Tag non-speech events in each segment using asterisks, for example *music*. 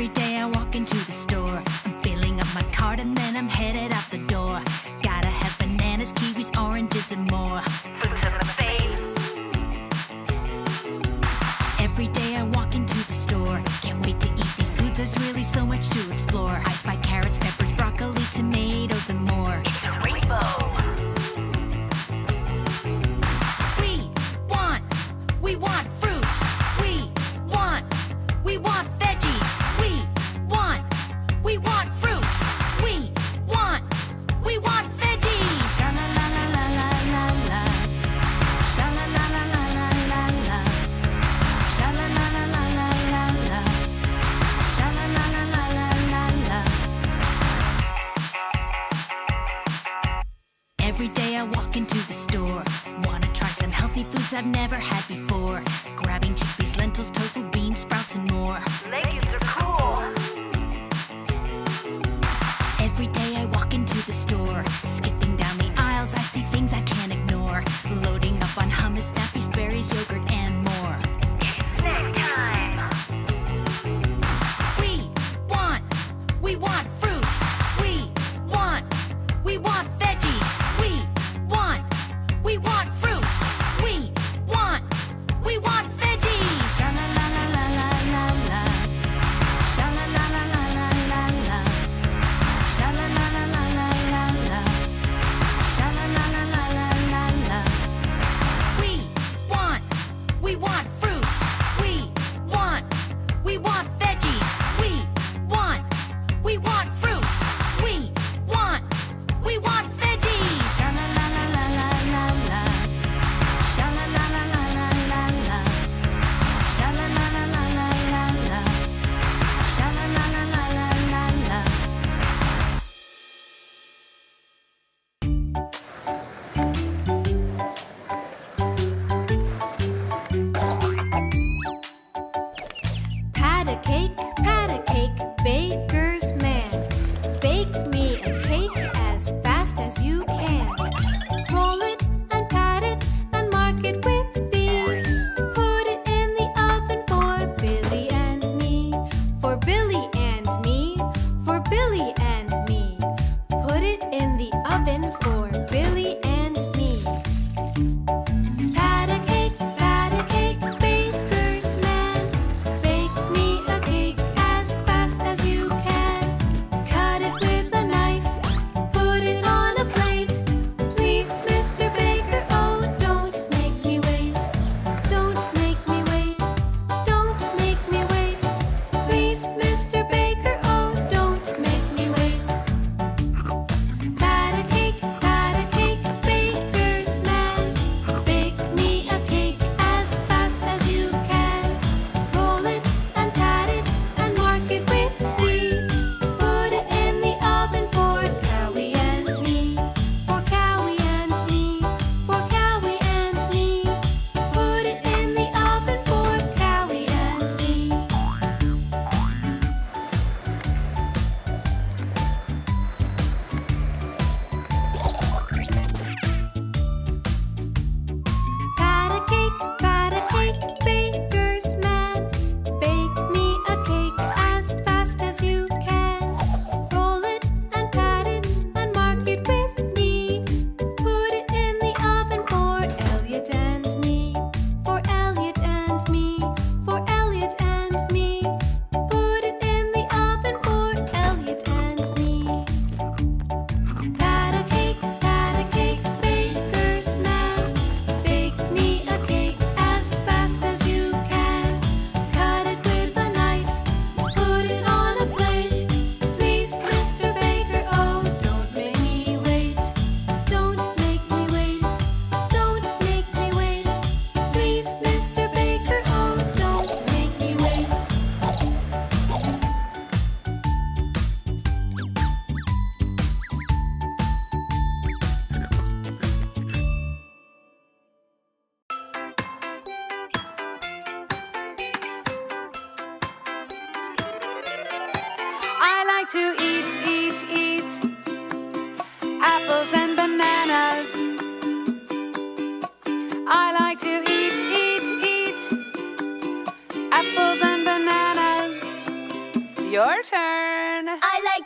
Every day I walk into the store. I'm filling up my cart and then I'm headed out the door. Gotta have bananas, kiwis, oranges, and more. Fruits of my faith. Every day I walk into the store. Can't wait to eat these foods, there's really so much to explore. I spy carrots, never had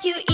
you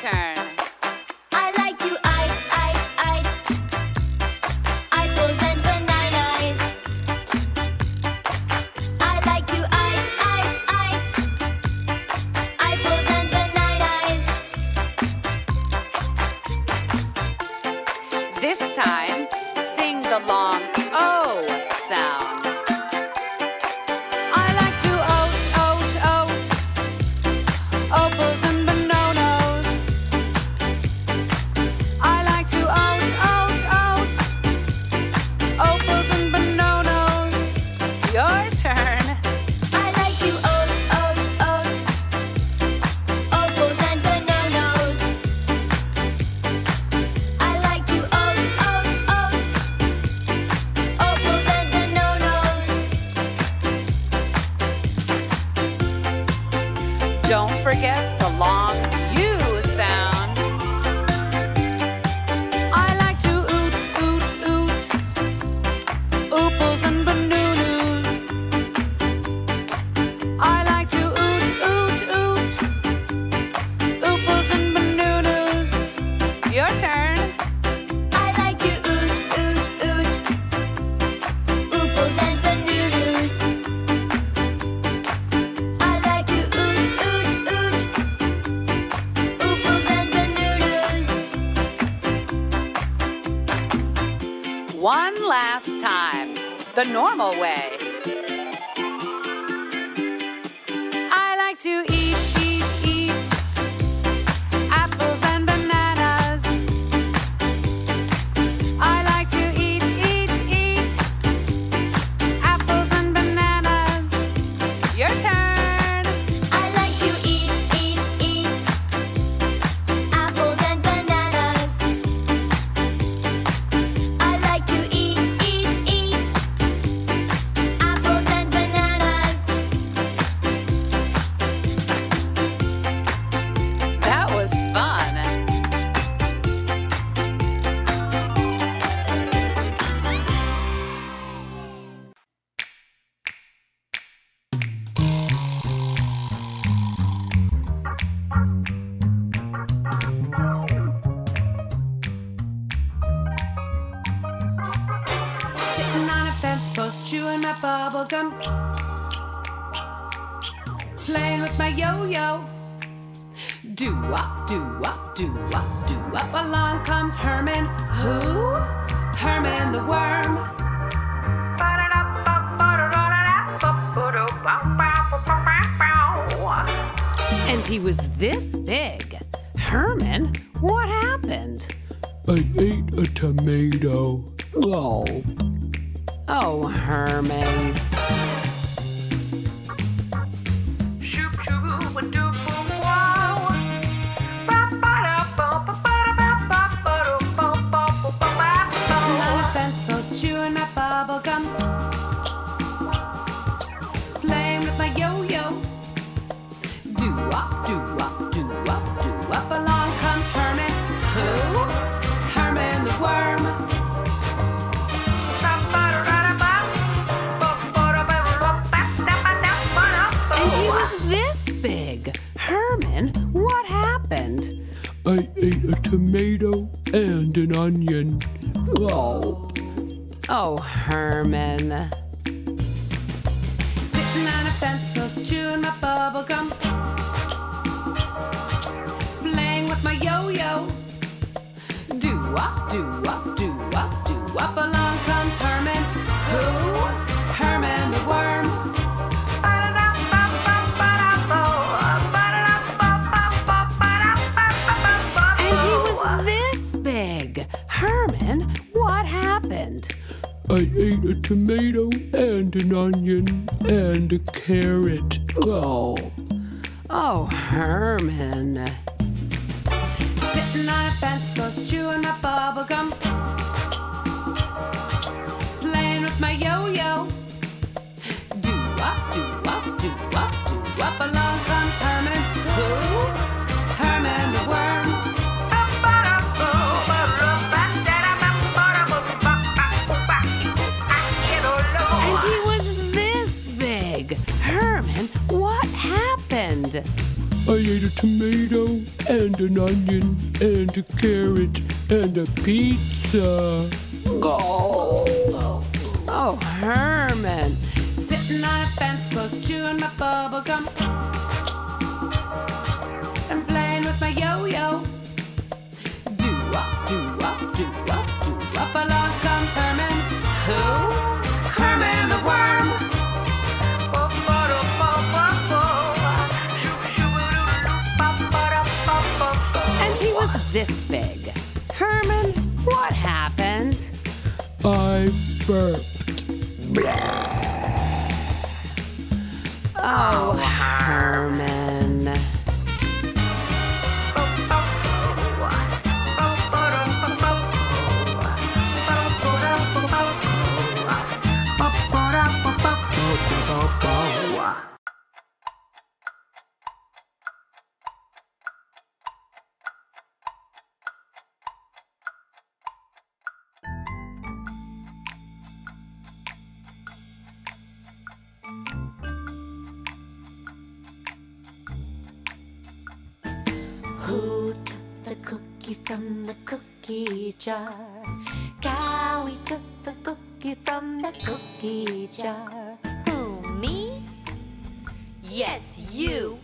turn. bubblegum. Playing with my yo-yo. Do-wop, do-wop, do-wop, do-wop. Along comes Herman. Who? Herman the Worm. And he was this big. Herman, what happened? I ate a tomato. Oh. Oh, Herman. ate a tomato and an onion. Oh. Oh, Herman. Sitting on a fence post, chewing my bubble gum. Playing with my yo-yo. Do-wop, do-wop, do-wop, do-wop. Along comes Herman. Who? I ate a tomato and an onion and a carrot. Oh. Oh, Herman. Sitting on a fence post, chewing my bubblegum. Playing with my yo-yo. I ate a tomato and an onion and a carrot and a pizza. Oh, oh Herman. Pittsburgh. jar. Cowy took the cookie from the cookie jar. Who, me? Yes, you.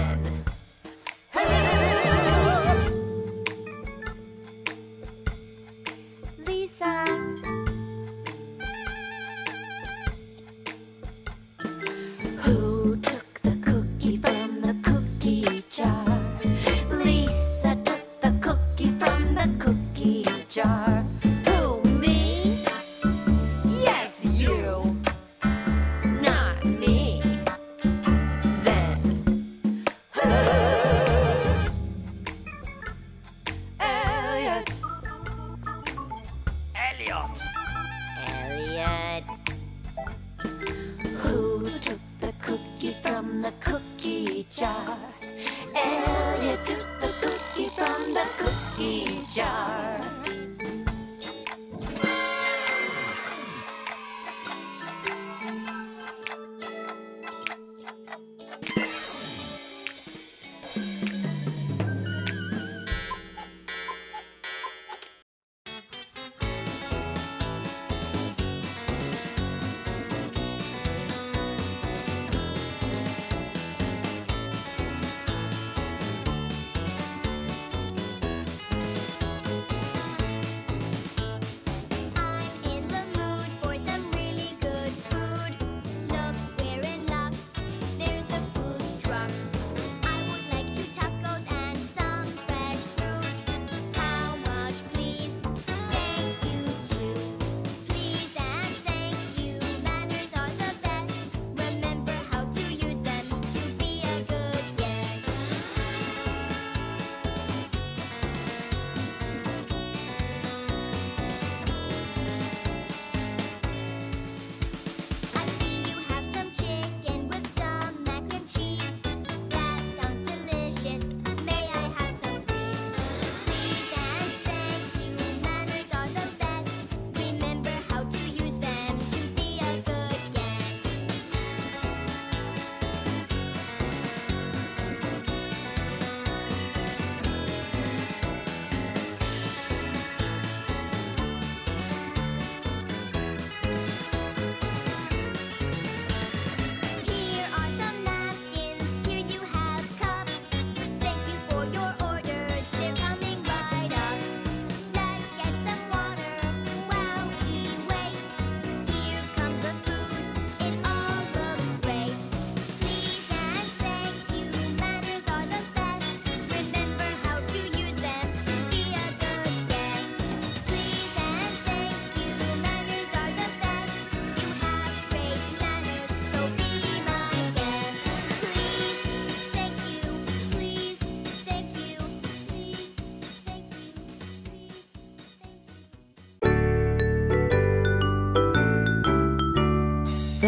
head.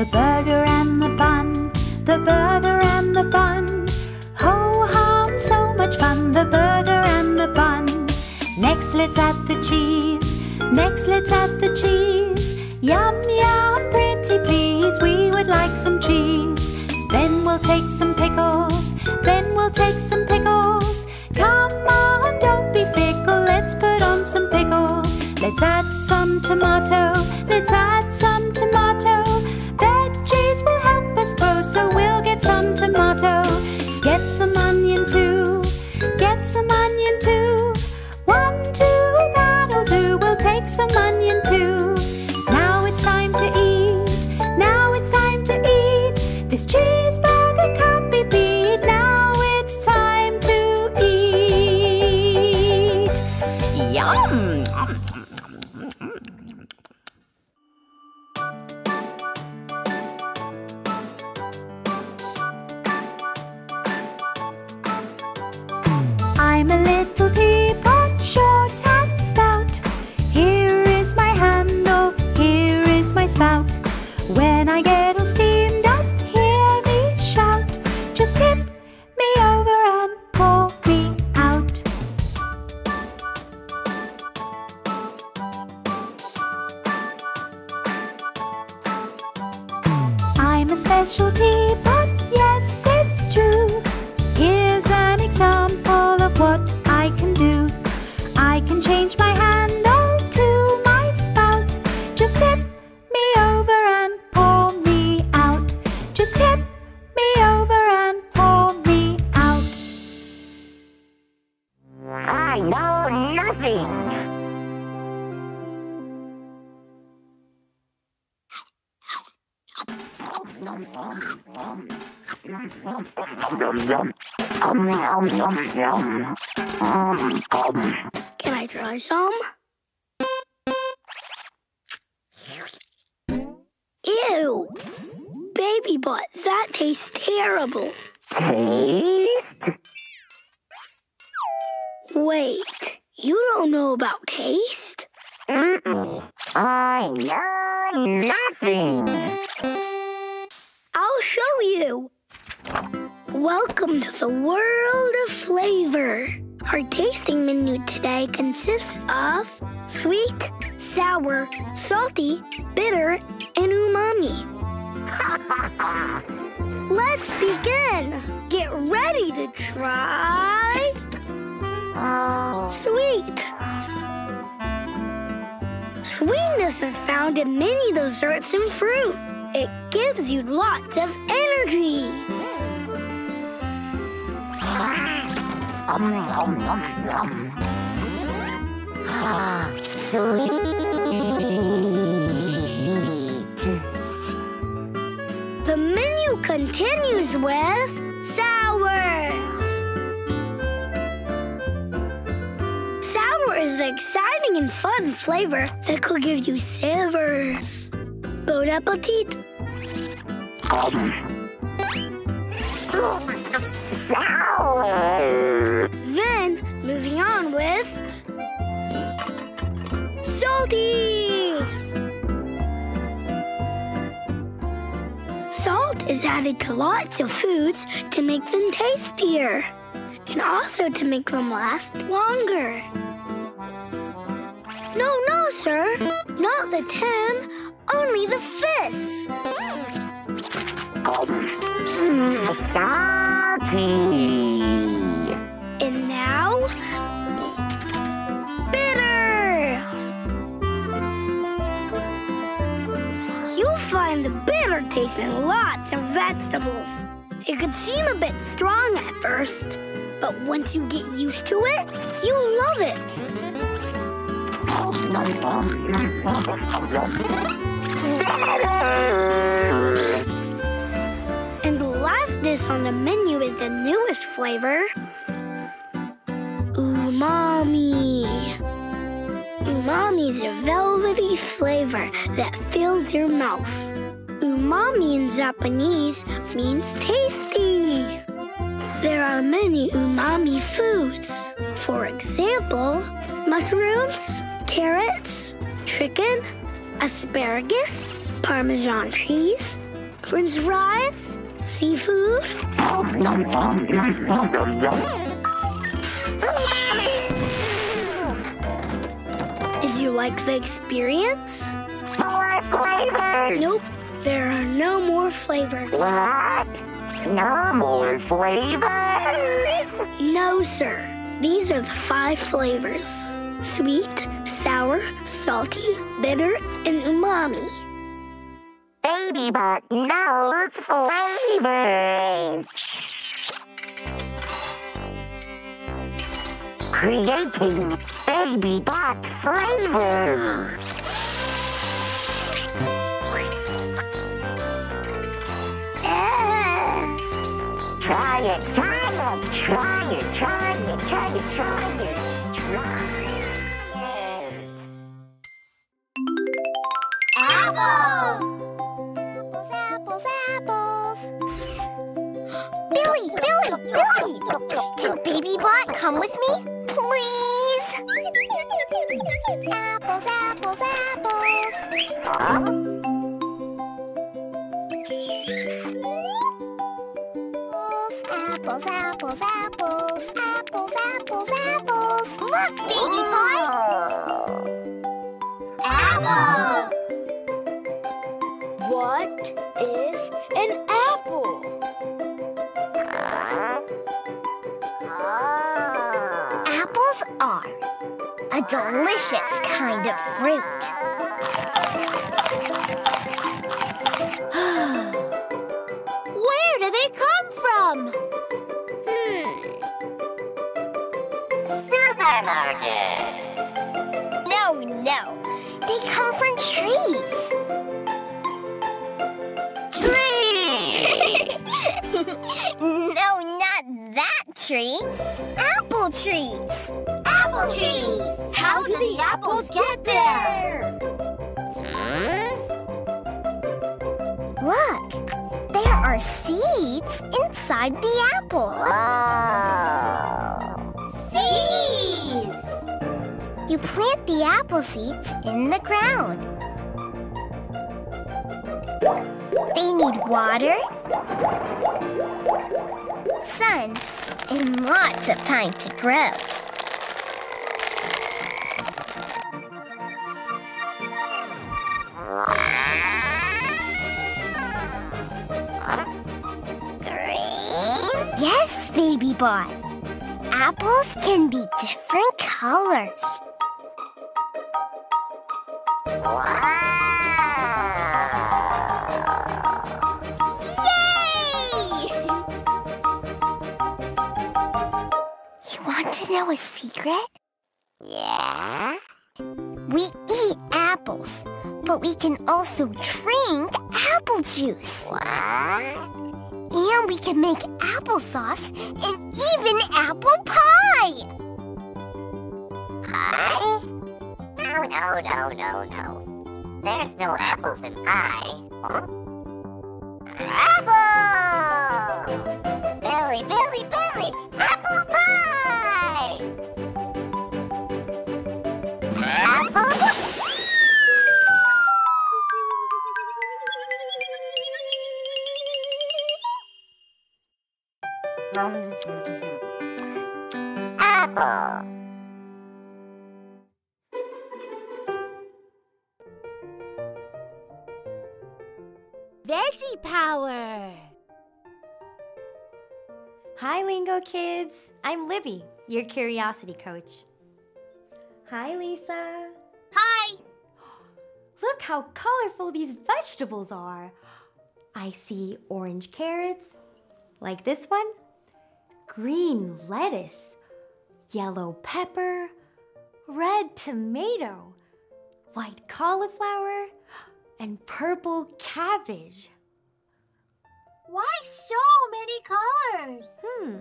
The burger and the bun, the burger and the bun. Ho hum, so much fun, the burger and the bun. Next, let's add the cheese. Next, let's add the cheese. Yum, yum, pretty please, we would like some cheese. Then we'll take some pickles. Then we'll take some pickles. Come on, don't be fickle, let's put on some pickles. Let's add some tomato. Let's add some some onion too. Get some onion too. One, two, that'll do. We'll take some onion I'm a specialty, but yes, Can I try some? Ew! Baby Bot, that tastes terrible. Taste? Wait, you don't know about taste? I know nothing. I'll show you. Welcome to the world of flavor. Our tasting menu today consists of sweet, sour, salty, bitter, and umami. *laughs* Let's begin. Get ready to try Oh, sweet. Sweetness is found in many desserts and fruit. It gives you lots of energy. Um, um, um, um. Ah, sweet. The menu continues with sour. Sour is an exciting and fun flavor that could give you shivers. Bon appetit. Sour. Then, moving on with salty. Salt is added to lots of foods to make them tastier and also to make them last longer. No, no, sir. Not the ten, only the fist. Salty. And now, bitter. You'll find the bitter taste in lots of vegetables. It could seem a bit strong at first, but once you get used to it, you'll love it. And dish on the menu is the newest flavor umami. Umami is a velvety flavor that fills your mouth. Umami in Japanese means tasty. There are many umami foods. For example, mushrooms, carrots, chicken, asparagus, Parmesan cheese, French fries? Seafood? Did you like the experience? More flavors. Nope, there are no more flavors. What? No more flavors? No, sir. These are the five flavors sweet, sour, salty, bitter, and umami. Baby Bot knows flavors. Creating Baby Bot flavor. Try it, try it, try it, try it, try it, try it, try it. Apple! Billy! Can Baby Bot come with me? Please? Apples, apples, apples. Apples, apples, apples, apples, apples, apples. Look, Baby Bot! Apple! What is delicious kind of fruit. *gasps* Where do they come from? Hmm. Supermarket. No, no. They come from trees. Tree. *laughs* no, not that tree. Apple trees. Apple trees. How do the apples get there? Look, there are seeds inside the apple. Seeds! You plant the apple seeds in the ground. They need water, sun, and lots of time to grow. Boy. Apples can be different colors. Wow. Yay! *laughs* You want to know a secret? Yeah. We eat apples, but we can also drink apple juice. What? We can make applesauce and even apple pie. Pie? No, no, no, no, no. There's no apples in pie. Huh? Your curiosity coach. Hi, Lisa. Hi. *gasps* Look how colorful these vegetables are. I see orange carrots, like this one, green lettuce, yellow pepper, red tomato, white cauliflower, and purple cabbage. Why so many colors? Hmm.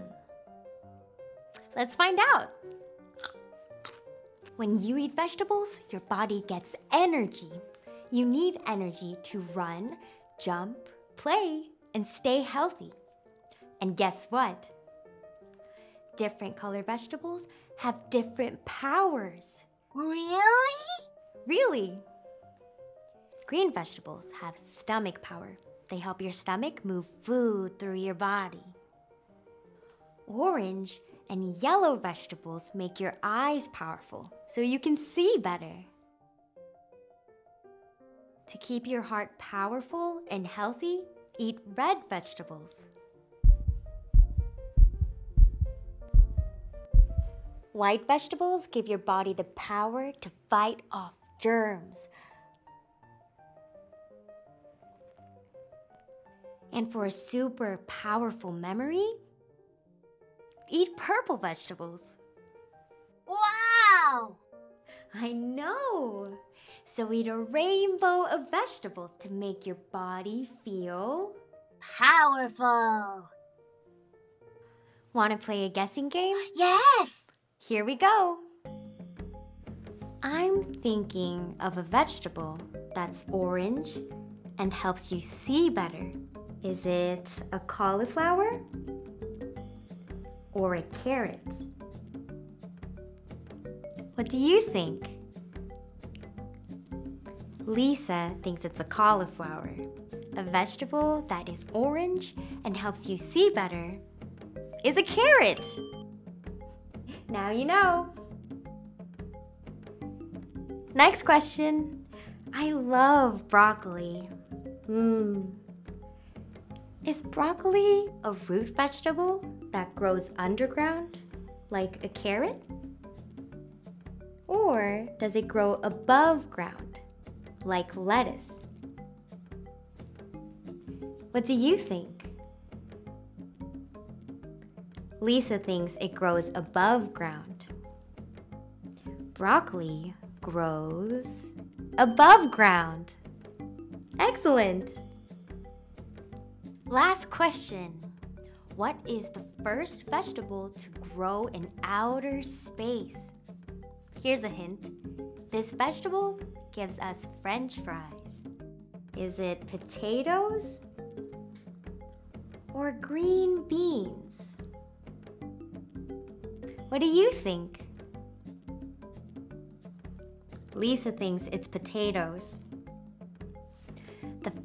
Let's find out. When you eat vegetables, your body gets energy. You need energy to run, jump, play, and stay healthy. And guess what? Different color vegetables have different powers. Really? Really? Green vegetables have stomach power. They help your stomach move food through your body. Orange and yellow vegetables make your eyes powerful so you can see better. To keep your heart powerful and healthy, eat red vegetables. White vegetables give your body the power to fight off germs. And for a super powerful memory, eat purple vegetables. Wow! I know! So eat a rainbow of vegetables to make your body feel Powerful! Want to play a guessing game? Yes! Here we go. I'm thinking of a vegetable that's orange and helps you see better. Is it a cauliflower or a carrot? What do you think? Lisa thinks it's a cauliflower, a vegetable that is orange and helps you see better. Is a carrot. Now you know. Next question. I love broccoli. Mmm. Is broccoli a root vegetable that grows underground, like a carrot? Or does it grow above ground, like lettuce? What do you think? Lisa thinks it grows above ground. Broccoli grows above ground. Excellent. Last question. What is the first vegetable to grow in outer space? Here's a hint. This vegetable gives us french fries. Is it potatoes or green beans? What do you think? Lisa thinks it's potatoes.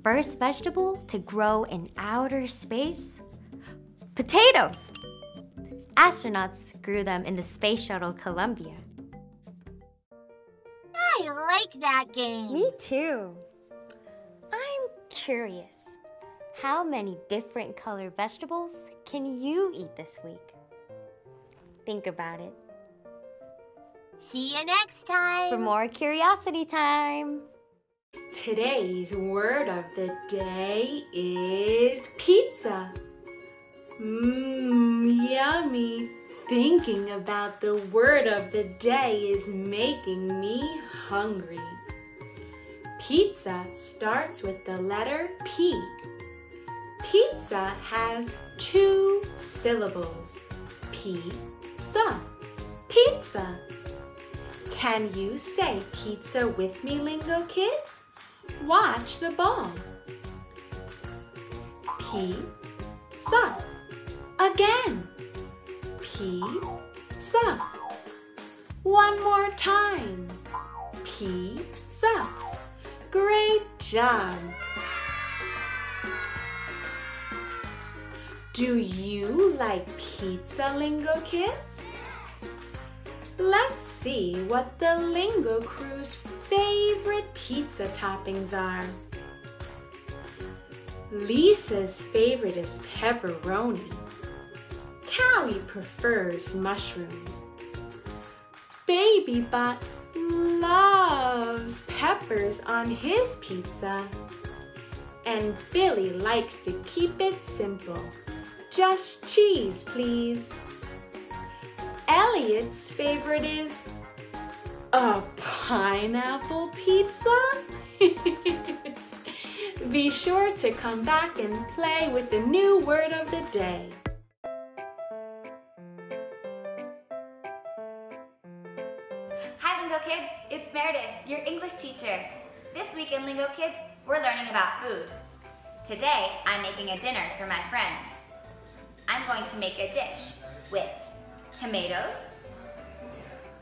First vegetable to grow in outer space? Potatoes! Astronauts grew them in the space shuttle Columbia. I like that game. Me too. I'm curious. How many different color vegetables can you eat this week? Think about it. See you next time. For more curiosity time. Today's word of the day is pizza. Mmm, yummy. Thinking about the word of the day is making me hungry. Pizza starts with the letter P. Pizza has two syllables. P, Pizza. Pizza. Can you say pizza with me, Lingo Kids? Watch the ball. Pizza. Again. Pizza. One more time. Pizza. Great job. Do you like pizza, Lingo Kids? Let's see what the Lingo Crew's favorite pizza toppings are. Lisa's favorite is pepperoni. Cowy prefers mushrooms. Baby Bot loves peppers on his pizza. And Billy likes to keep it simple. Just cheese, please. Elliot's favorite is a pineapple pizza. *laughs* Be sure to come back and play with the new word of the day. Hi Lingo Kids, it's Meredith, your English teacher. This week in Lingo Kids, we're learning about food. Today, I'm making a dinner for my friends. I'm going to make a dish with tomatoes,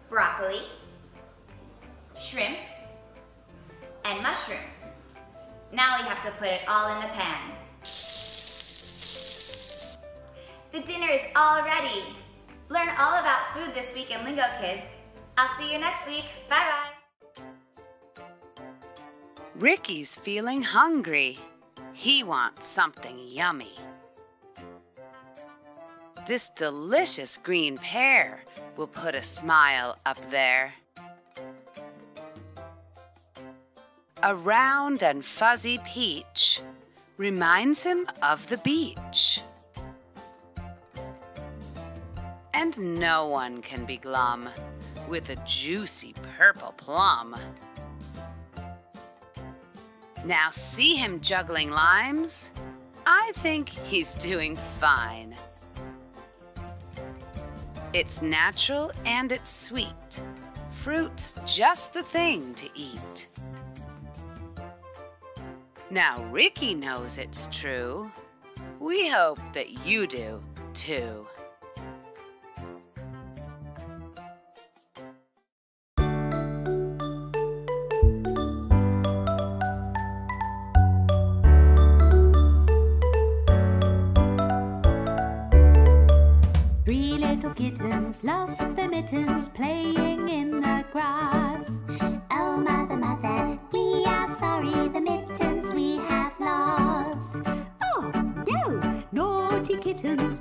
broccoli, shrimp, and mushrooms. Now we have to put it all in the pan. The dinner is all ready. Learn all about food this week in Lingo Kids. I'll see you next week. Bye bye. Ricky's feeling hungry. He wants something yummy. This delicious green pear will put a smile up there. A round and fuzzy peach reminds him of the beach. And no one can be glum with a juicy purple plum. Now see him juggling limes? I think he's doing fine. It's natural and it's sweet. Fruit's just the thing to eat. Now Ricky knows it's true. We hope that you do too. Kittens,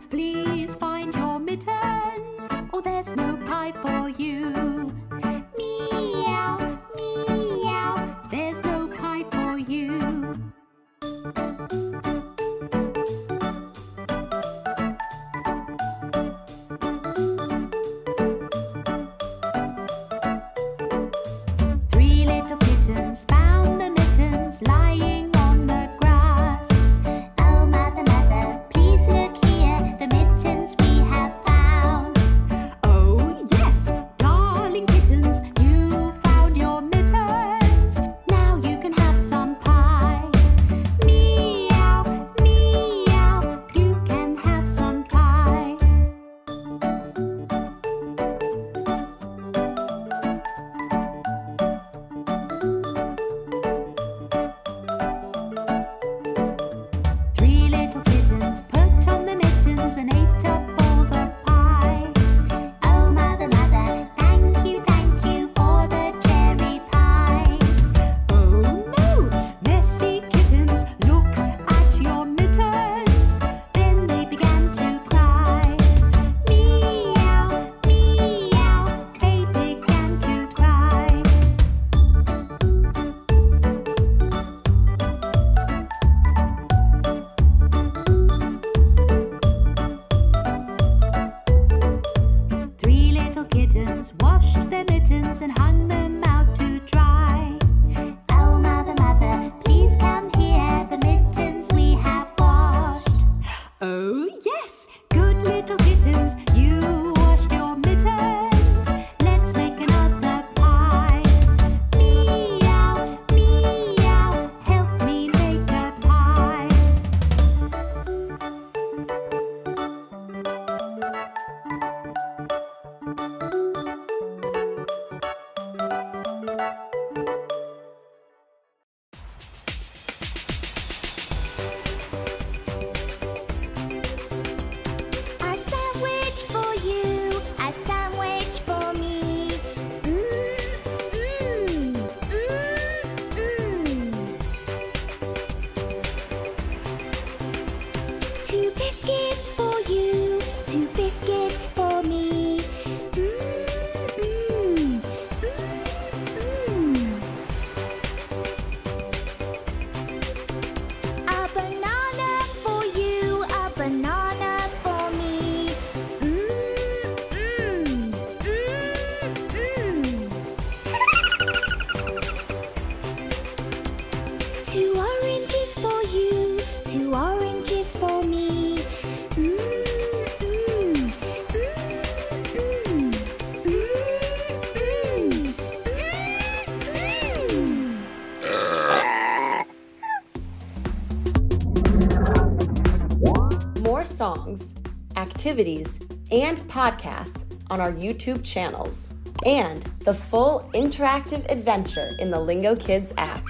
podcasts on our YouTube channels, and the full interactive adventure in the Lingo Kids app.